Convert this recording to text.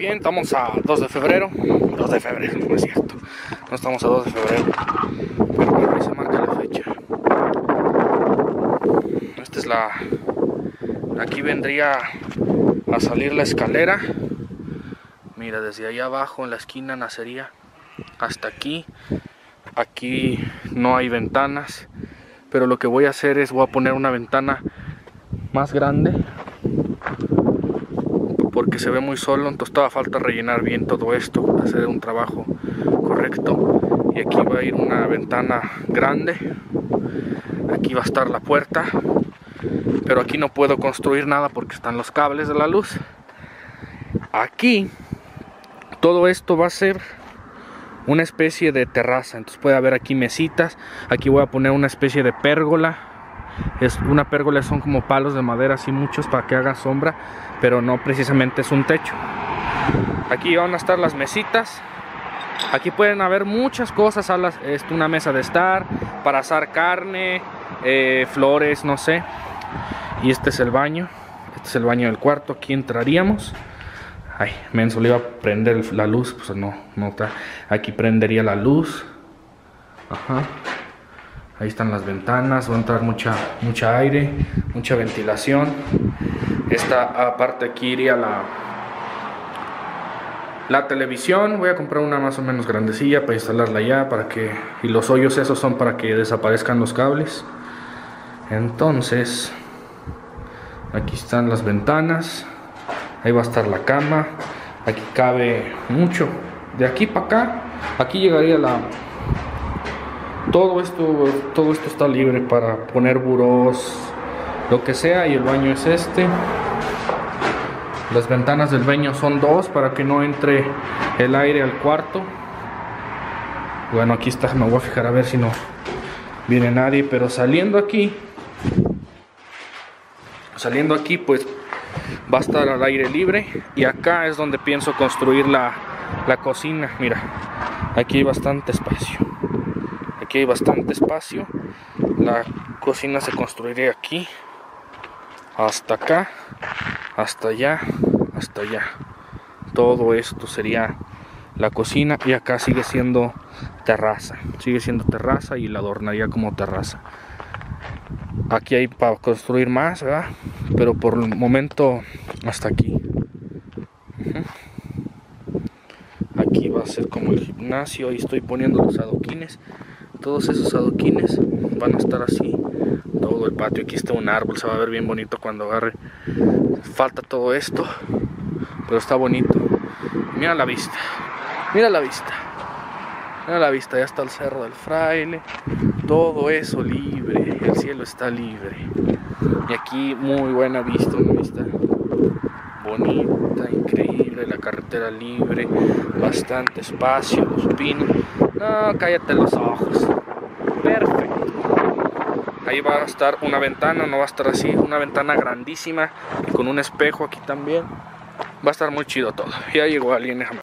bien, estamos a 2 de febrero. 2 de febrero, no es cierto. No estamos a 2 de febrero. Pero ahí se marca la fecha. Esta es la. Aquí vendría a salir la escalera. Mira, desde allá abajo en la esquina nacería hasta aquí. Aquí no hay ventanas. Pero lo que voy a hacer es voy a poner una ventana más grande porque se ve muy solo, entonces todavía falta rellenar bien todo esto, hacer un trabajo correcto. Y aquí va a ir una ventana grande, aquí va a estar la puerta, pero aquí no puedo construir nada porque están los cables de la luz. Aquí todo esto va a ser una especie de terraza, entonces puede haber aquí mesitas, aquí voy a poner una especie de pérgola es una pérgola son como palos de madera así muchos para que haga sombra pero no precisamente es un techo. Aquí van a estar las mesitas. Aquí pueden haber muchas cosas una mesa de estar para asar carne eh, flores no sé. Y este es el baño este es el baño del cuarto aquí entraríamos. Ay menso le iba a prender la luz pues no no está. Aquí prendería la luz. Ajá Ahí están las ventanas, va a entrar mucha, mucha aire, mucha ventilación. Esta aparte aquí iría la, la televisión. Voy a comprar una más o menos grandecilla para instalarla ya, para que y los hoyos esos son para que desaparezcan los cables. Entonces, aquí están las ventanas. Ahí va a estar la cama. Aquí cabe mucho. De aquí para acá, aquí llegaría la todo esto, todo esto está libre para poner burós, lo que sea, y el baño es este. Las ventanas del baño son dos para que no entre el aire al cuarto. Bueno, aquí está, me voy a fijar a ver si no viene nadie, pero saliendo aquí, saliendo aquí, pues va a estar al aire libre. Y acá es donde pienso construir la, la cocina. Mira, aquí hay bastante espacio aquí hay bastante espacio. La cocina se construiría aquí hasta acá hasta allá hasta allá. Todo esto sería la cocina y acá sigue siendo terraza. Sigue siendo terraza y la adornaría como terraza. Aquí hay para construir más ¿verdad? pero por el momento hasta aquí. Aquí va a ser como el gimnasio. Y estoy poniendo los adoquines todos esos adoquines van a estar así. Todo el patio aquí está un árbol se va a ver bien bonito cuando agarre. Falta todo esto pero está bonito. Mira la vista mira la vista mira la vista ya está el cerro del fraile. Todo eso libre el cielo está libre. Y aquí muy buena vista una vista bonita increíble la carretera libre bastante espacio los pinos no, cállate los ojos. Perfecto. Ahí va a estar una ventana, no va a estar así, una ventana grandísima y con un espejo aquí también. Va a estar muy chido todo. Ya llegó alguien, déjame.